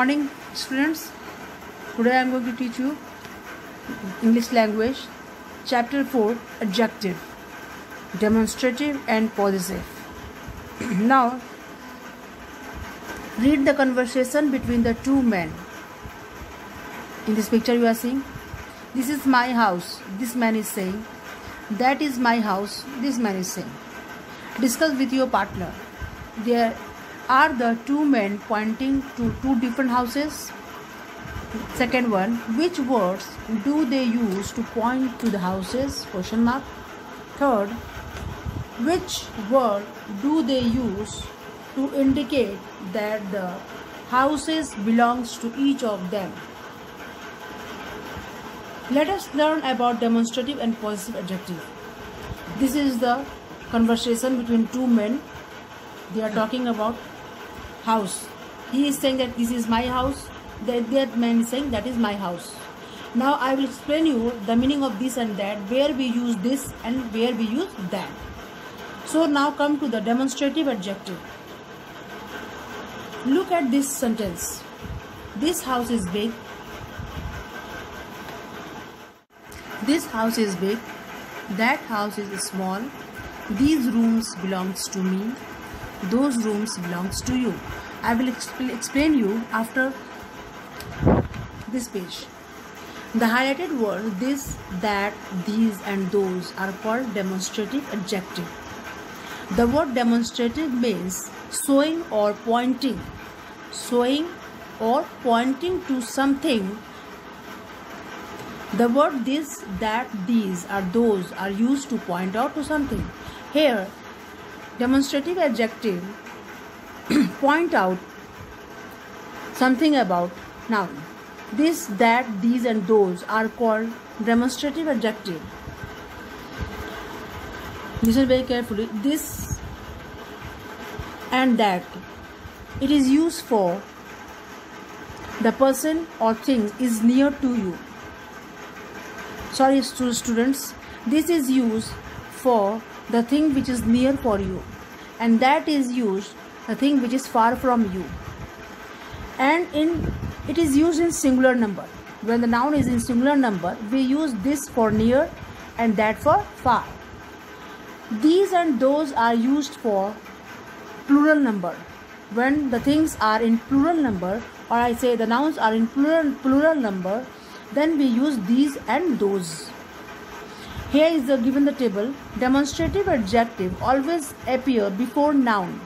morning students. Today i am going to teach you english language chapter 4 adjective demonstrative and possessive. Now read the conversation between the two men. In this picture you are seeing this is my house this man is saying. That is my house this man is saying. Discuss with your partner. There are the two men pointing to two different houses? Second one which words do they use to point to the houses? Question mark. Third which word do they use to indicate that the houses belongs to each of them? Let us learn about demonstrative and possessive adjective. This is the conversation between two men. They are talking about house. He is saying that this is my house. That, that man is saying that is my house. Now i will explain you the meaning of this and that where we use this and where we use that. So now come to the demonstrative adjective. Look at this sentence. This house is big. This house is big. That house is small. These rooms belongs to me those rooms belongs to you. I will exp- explain you after this page. The highlighted word this that these and those are called demonstrative adjective. The word demonstrative means showing or pointing. Showing or pointing to something. The word this that these are those are used to point out to something. Here demonstrative adjective point out something about noun. This that these and those are called demonstrative adjective. Listen very carefully. This and that. It is used for the person or thing is near to you. Sorry students. This is used for the thing which is near for you and that is used the thing which is far from you. And in it is used in singular number. When the noun is in singular number we use this for near and that for far. These and those are used for plural number. When the things are in plural number or i say the nouns are in plural plural number then we use these and those here is the given the table. Demonstrative adjective always appear before noun.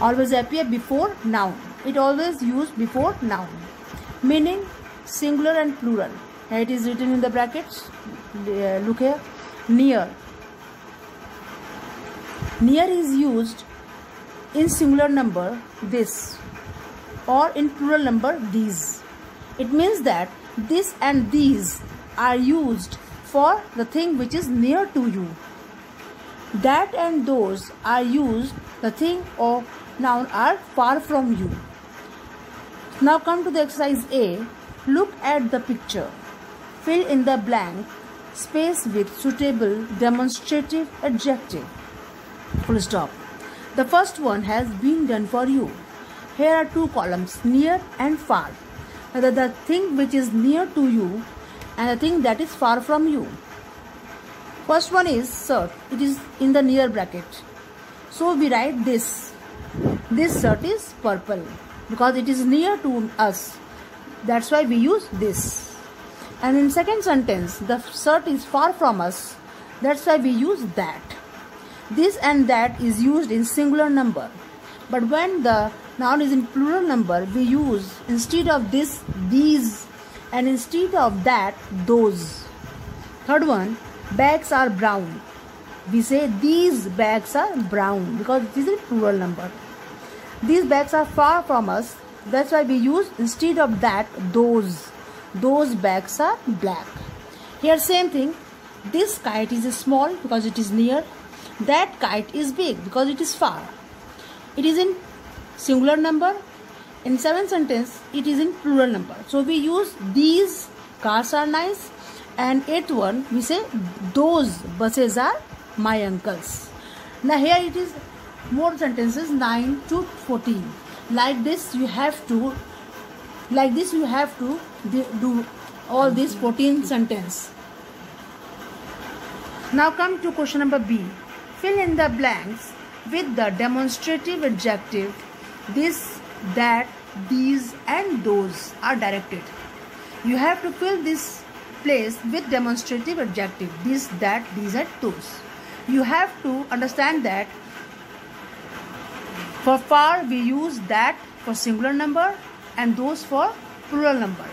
Always appear before noun. It always used before noun. Meaning singular and plural. Here it is written in the brackets. Uh, look here. Near. Near is used in singular number this or in plural number these. It means that this and these are used for the thing which is near to you. That and those are used, the thing or noun are far from you. Now come to the exercise A. Look at the picture. Fill in the blank space with suitable demonstrative adjective. Full stop. The first one has been done for you. Here are two columns near and far. The, the thing which is near to you and the thing that is far from you. First one is shirt. It is in the near bracket. So we write this. This shirt is purple because it is near to us. That's why we use this. And in second sentence, the shirt is far from us. That's why we use that. This and that is used in singular number. But when the noun is in plural number, we use instead of this, these and instead of that those. Third one bags are brown. We say these bags are brown because this is plural number. These bags are far from us. That's why we use instead of that those. Those bags are black. Here same thing. This kite is small because it is near. That kite is big because it is far. It is in singular number in seventh sentence it is in plural number. So we use these cars are nice. And eighth one we say those buses are my uncles. Now here it is more sentences 9 to 14 like this you have to like this you have to do all these 14 sentence now come to question number b. Fill in the blanks with the demonstrative adjective. This that these and those are directed you have to fill this place with demonstrative adjective this that these and those you have to understand that for far we use that for singular number and those for plural number.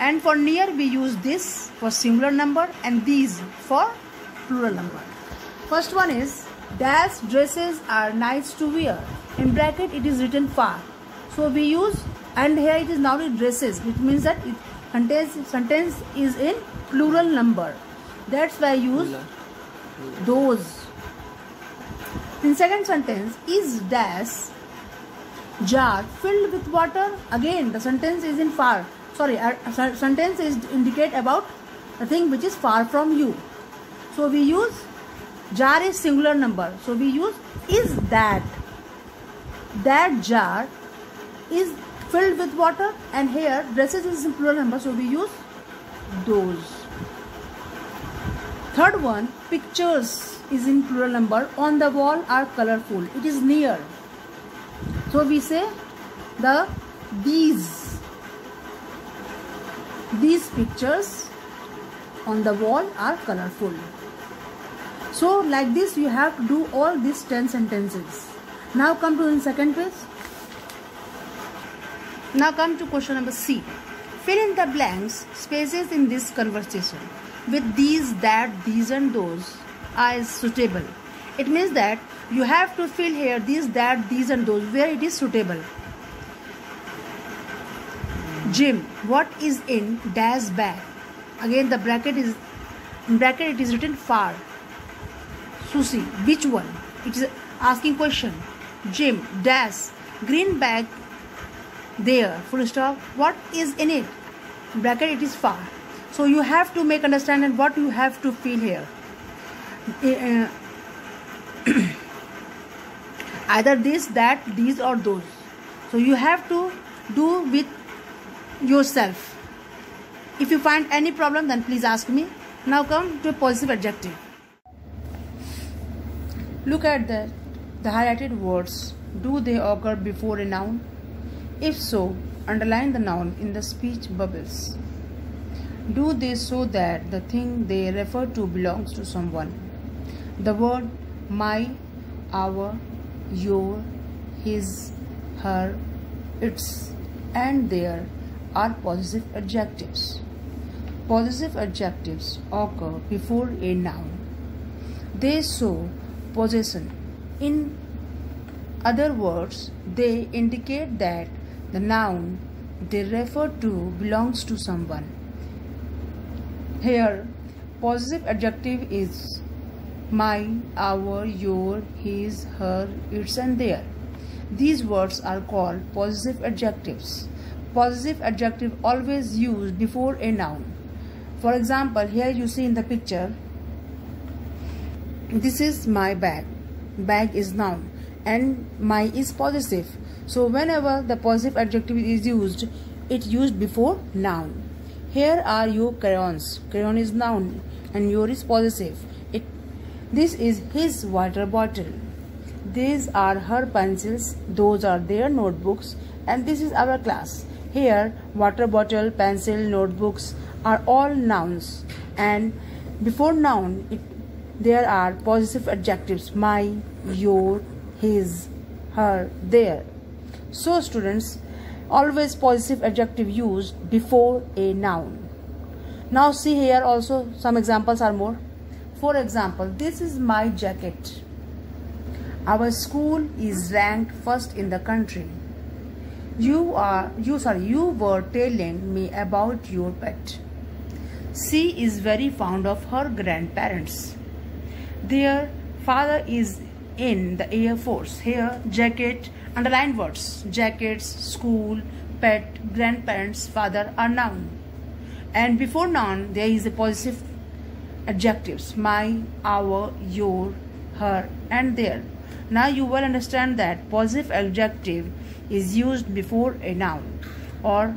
And for near we use this for singular number and these for plural number. First one is dash dresses are nice to wear. In bracket it is written far. So we use and here it is now it dresses. It means that it contains sentence is in plural number. That's why I use those in second sentence, is dash jar filled with water? Again, the sentence is in far. Sorry, uh, a sentence is indicate about a thing which is far from you. So we use jar is singular number. So we use is that. That jar is filled with water and here dresses is in plural number. So we use those. Third one, pictures is in plural number. On the wall are colorful. It is near. So we say the these these pictures on the wall are colorful. So like this you have to do all these 10 sentences. Now come to the second page now come to question number c fill in the blanks spaces in this conversation with these that these and those is suitable. It means that you have to fill here these, that, these and those where it is suitable. Jim, what is in dash bag? Again the bracket is in bracket it is written far. Susie, which one? It is asking question. Jim, dash, green bag there, full stop. What is in it? Bracket it is far. So you have to make understand what you have to feel here. Eh, eh, either this that these or those so you have to do with yourself if you find any problem then please ask me now come to a positive adjective look at the the highlighted words do they occur before a noun if so underline the noun in the speech bubbles do they show that the thing they refer to belongs to someone the word my, our, your, his, her, its, and their are possessive adjectives. Possessive adjectives occur before a noun. They show possession. In other words, they indicate that the noun they refer to belongs to someone. Here, possessive adjective is my, our, your, his, her, its and their. These words are called possessive adjectives. Possessive adjective always used before a noun. For example, here you see in the picture, this is my bag. Bag is noun and my is possessive. So whenever the positive adjective is used, it used before noun. Here are your crayons. Crayon is noun and your is possessive. This is his water bottle. These are her pencils, those are their notebooks, and this is our class. Here, water bottle, pencil, notebooks are all nouns, and before noun, it, there are possessive adjectives my, your, his, her, their. So, students, always positive adjective used before a noun. Now, see here also some examples are more. For example, this is my jacket. Our school is ranked first in the country. You are you sorry you were telling me about your pet. She is very fond of her grandparents. Their father is in the Air Force. Here, jacket, underline words. Jackets, school, pet, grandparents, father are noun. And before noun, there is a positive adjectives my, our, your, her and their. Now you will understand that positive adjective is used before a noun or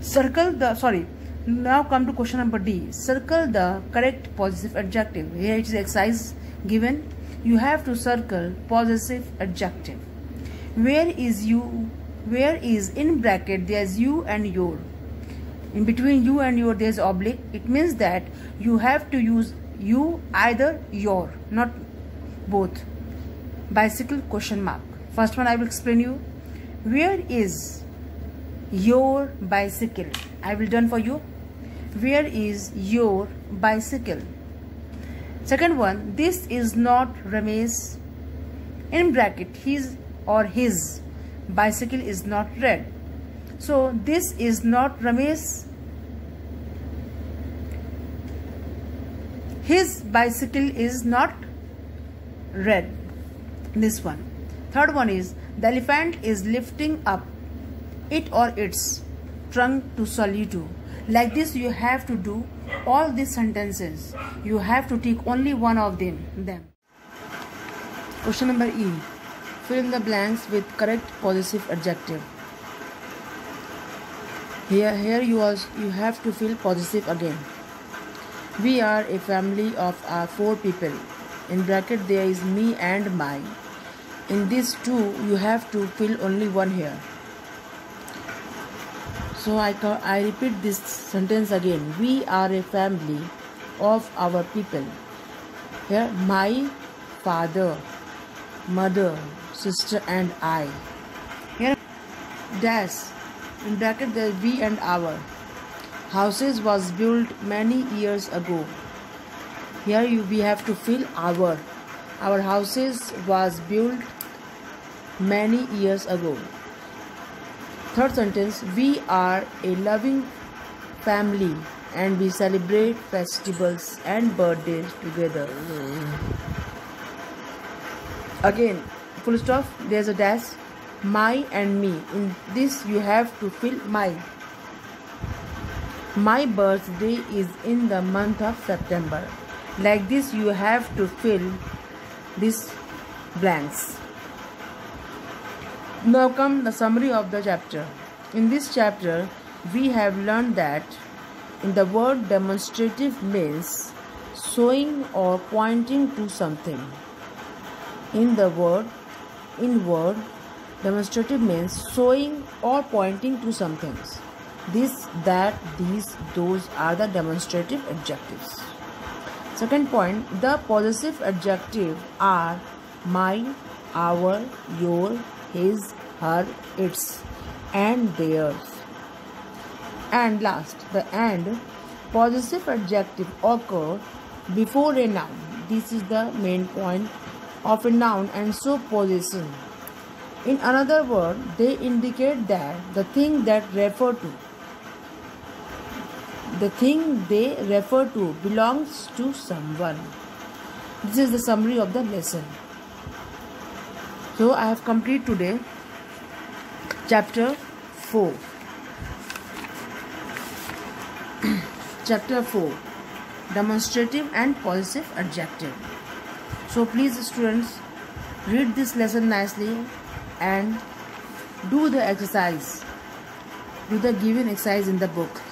circle the sorry now come to question number D circle the correct possessive adjective here it is exercise given you have to circle possessive adjective where is you where is in bracket there's you and your. In between you and your there's oblique. It means that you have to use you either your not both. Bicycle question mark. First one i will explain you. Where is your bicycle? I will done for you. Where is your bicycle? Second one this is not ramesh. In bracket his or his bicycle is not red. So this is not ramesh. His bicycle is not red this one. Third one is the elephant is lifting up it or its trunk to salute you. Like this you have to do all these sentences. You have to take only one of them them. Question number e fill in the blanks with correct possessive adjective. Here here you are you have to fill possessive again. We are a family of uh, four people. In bracket there is me and my. In this two you have to fill only one here. So I, I repeat this sentence again. We are a family of our people. Here my father mother sister and I. Here dash in bracket there we and our houses was built many years ago. Here you, we have to fill our our houses was built many years ago. Third sentence we are a loving family and we celebrate festivals and birthdays together. Mm. Again full stop there's a dash my and me in this you have to fill my my birthday is in the month of September. Like this, you have to fill these blanks. Now come the summary of the chapter. In this chapter, we have learned that in the word demonstrative means showing or pointing to something. In the word, in word, demonstrative means showing or pointing to some things This, that, these, those are the demonstrative adjectives. Second point, the possessive adjective are my, our, your, his, her, its, and theirs. And last, the and possessive adjective occur before a noun. This is the main point of a noun and so possession. In another word, they indicate that the thing that refer to the thing they refer to belongs to someone. This is the summary of the lesson. So I have completed today chapter 4. chapter 4 Demonstrative and Possessive Adjective. So please students read this lesson nicely and do the exercise. Do the given exercise in the book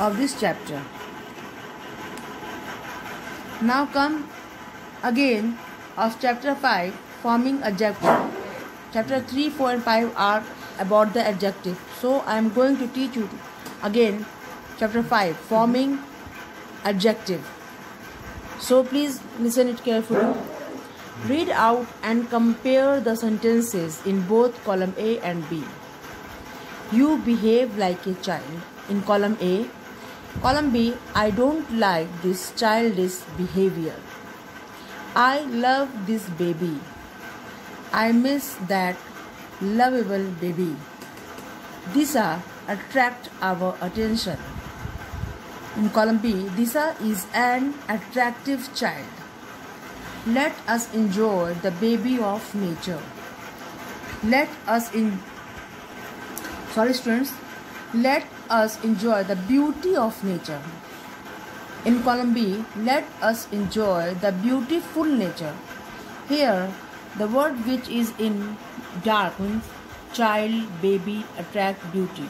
of this chapter. Now come again of chapter 5 forming adjective. Chapter 3, 4 and 5 are about the adjective. So I am going to teach you again chapter 5 forming adjective. So please listen it carefully. Read out and compare the sentences in both column A and B. You behave like a child. In column A, Column B I don't like this childish behavior. I love this baby. I miss that lovable baby. These are attract our attention. In column B, Disa is an attractive child. Let us enjoy the baby of nature. Let us in sorry students, let us enjoy the beauty of nature. In column B, let us enjoy the beautiful nature. Here, The word which is in dark means child, baby, attract, beauty.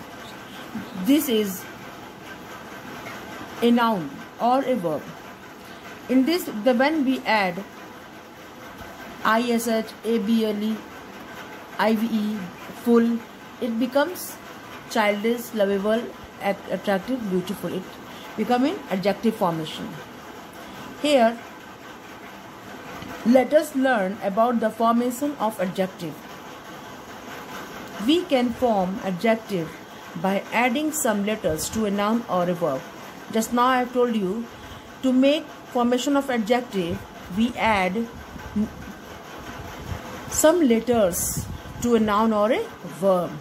This is a noun or a verb. In this, the when we add ish, able, ive, full, it becomes childish, lovable, attractive, beautiful. It become an adjective formation. Here, let us learn about the formation of adjective. We can form adjective by adding some letters to a noun or a verb. Just now I have told you to make formation of adjective we add some letters to a noun or a verb.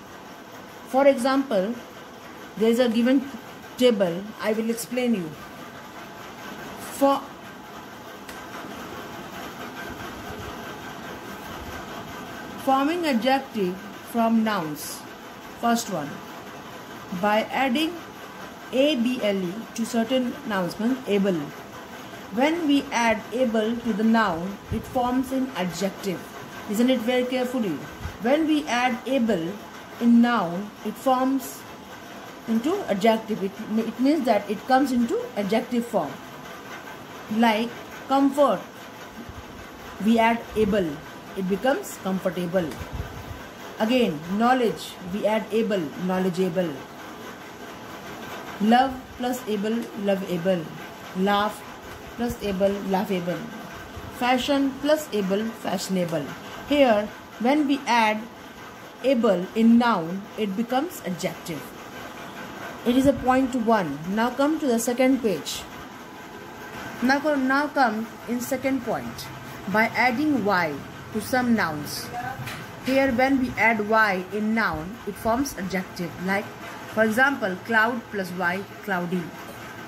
For example, there is a given table. I will explain you. For forming adjective from nouns. First one by adding able to certain nouns able. When we add able to the noun, it forms an adjective. Isn't it very carefully? When we add able in noun, it forms into adjective. It, it means that it comes into adjective form. Like comfort, we add able, it becomes comfortable. Again, knowledge, we add able, knowledgeable love plus able loveable laugh plus able laughable. Fashion plus able fashionable. Here when we add able in noun it becomes adjective. It is a point one. Now come to the second page. Now now come in second point. By adding y to some nouns. Here when we add y in noun it forms adjective like for example, cloud plus y, cloudy.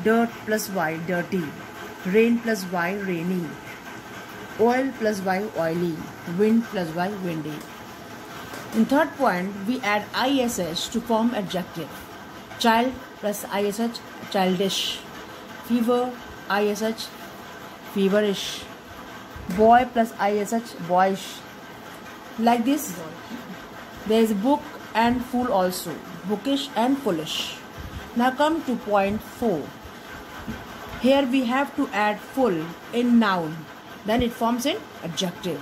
Dirt plus y, dirty. Rain plus y, rainy. Oil plus y, oily. Wind plus y, windy. In third point, we add ish to form adjective. Child plus ish, childish. Fever, ish, feverish. Boy plus ish, boyish. Like this, there is a book and fool also bookish and foolish. Now come to point 4. Here we have to add full in noun. Then it forms an adjective.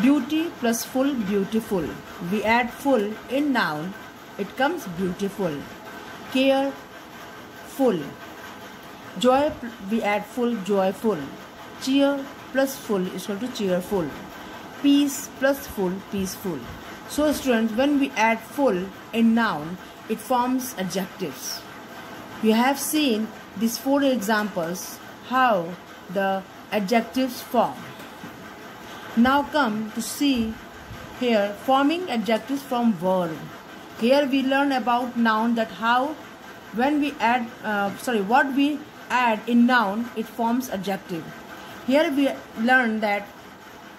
Beauty plus full, beautiful. We add full in noun. It comes beautiful. Care, full. Joy, we add full, joyful. Cheer plus full is equal to cheerful. Peace plus full, peaceful. So students, when we add full in noun, it forms adjectives. We have seen these four examples how the adjectives form. Now come to see here forming adjectives from verb. Here we learn about noun that how when we add uh, sorry what we add in noun it forms adjective. Here we learn that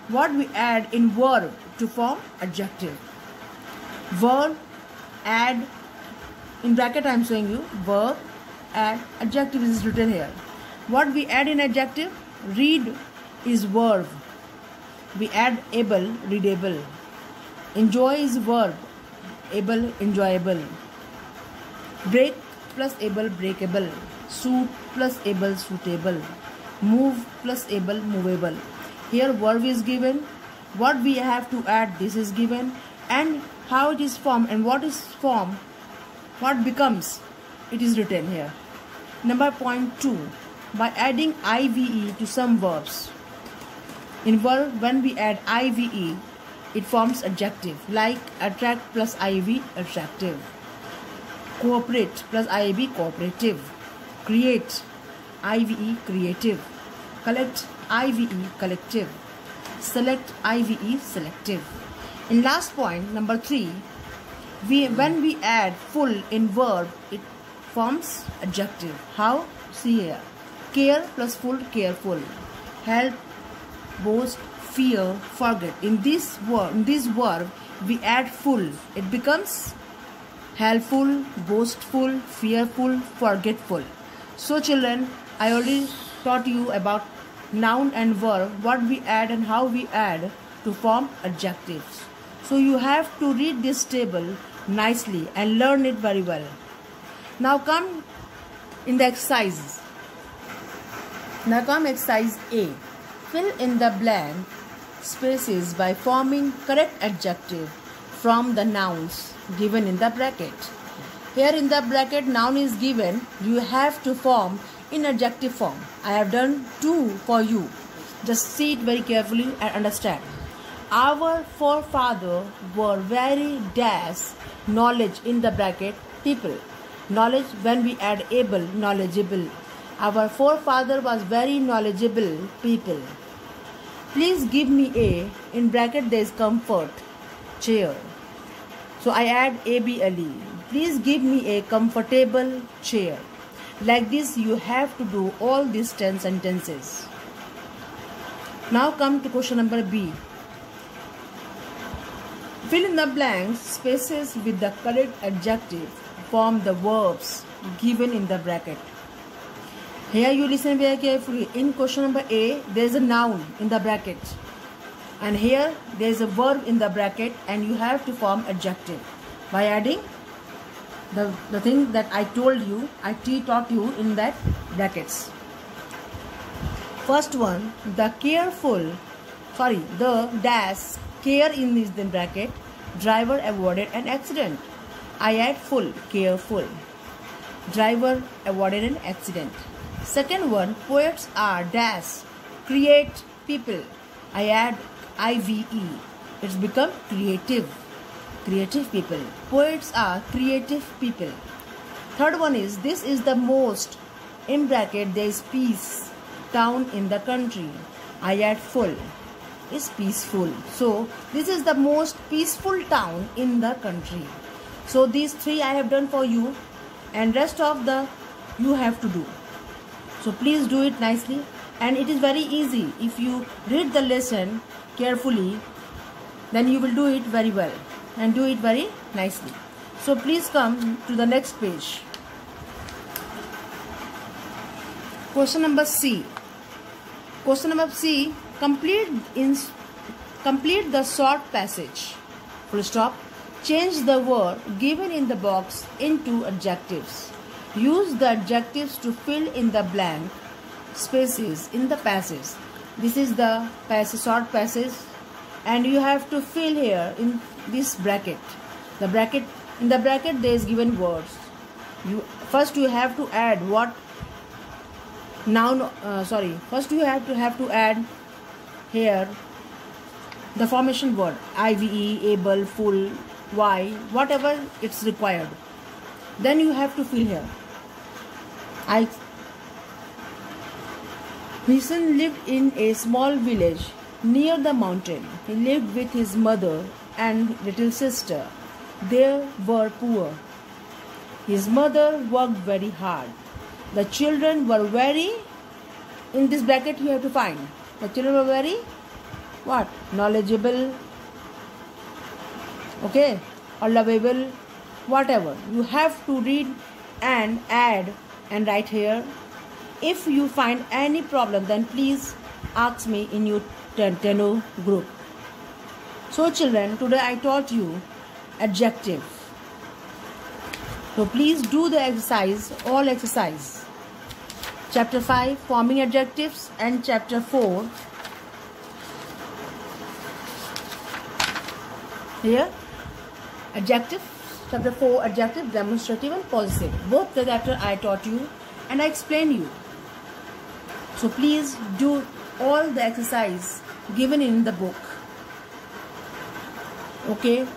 what we add in verb to form adjective. Verb, add, in bracket I am showing you, verb, add, adjective is written here. What we add in adjective? Read is verb. We add able, readable. Enjoy is verb. Able, enjoyable. Break plus able, breakable. Suit plus able, suitable. Move plus able, movable. Here verb is given what we have to add this is given and how it is formed and what is formed what becomes it is written here. Number point two by adding ive to some verbs. In verb when we add ive it forms adjective like attract plus iv attractive. Cooperate plus iv cooperative. Create ive creative. Collect ive collective select IVE selective. In last point, number 3, we, when we add full in verb, it forms adjective. How? See here. Care plus full, careful. Help, boast, fear, forget. In this in this verb, we add full. It becomes helpful, boastful, fearful, forgetful. So children, I already taught you about noun and verb, what we add and how we add to form adjectives. So you have to read this table nicely and learn it very well. Now come in the exercise. Now come exercise A. Fill in the blank spaces by forming correct adjective from the nouns given in the bracket. Here in the bracket noun is given, you have to form in adjective form. I have done two for you. Just see it very carefully and understand. Our forefather were very dash knowledge in the bracket people. Knowledge when we add able, knowledgeable. Our forefather was very knowledgeable people. Please give me a in bracket there is comfort chair. So I add ABLE. Please give me a comfortable chair. Like this, you have to do all these 10 sentences. Now come to question number B. Fill in the blanks spaces with the correct adjective. Form the verbs given in the bracket. Here you listen very carefully. In question number A, there is a noun in the bracket. And here there is a verb in the bracket and you have to form adjective by adding the, the thing that I told you, I taught you in that brackets. First one, the careful, sorry, the dash care in this then bracket, driver avoided an accident. I add full, careful. Driver avoided an accident. Second one, poets are dash, create people. I add IVE. It's become creative creative people. Poets are creative people. Third one is this is the most in bracket there is peace town in the country. I add full is peaceful. So this is the most peaceful town in the country. So these three I have done for you and rest of the you have to do. So please do it nicely and it is very easy if you read the lesson carefully then you will do it very well and do it very nicely. So please come to the next page. Question number C. Question number C. Complete in complete the short passage. Full stop. Change the word given in the box into adjectives. Use the adjectives to fill in the blank spaces in the passage. This is the passage, short passage and you have to fill here in this bracket. The bracket in the bracket there is given words. You first you have to add what noun uh, sorry first you have to have to add here the formation word ive able full why whatever it's required. Then you have to fill here. I Hussein lived in a small village near the mountain. He lived with his mother and little sister. They were poor. His mother worked very hard. The children were very, in this bracket you have to find, the children were very, what? Knowledgeable, okay, or lovable, whatever. You have to read and add and write here. If you find any problem, then please ask me in your Tenteno group. So children, today I taught you adjective. So please do the exercise, all exercise. Chapter 5, forming adjectives and chapter 4, here, adjective, chapter 4, adjective, demonstrative and possessive. Both the chapter I taught you and I explained you. So please do all the exercise given in the book. Okay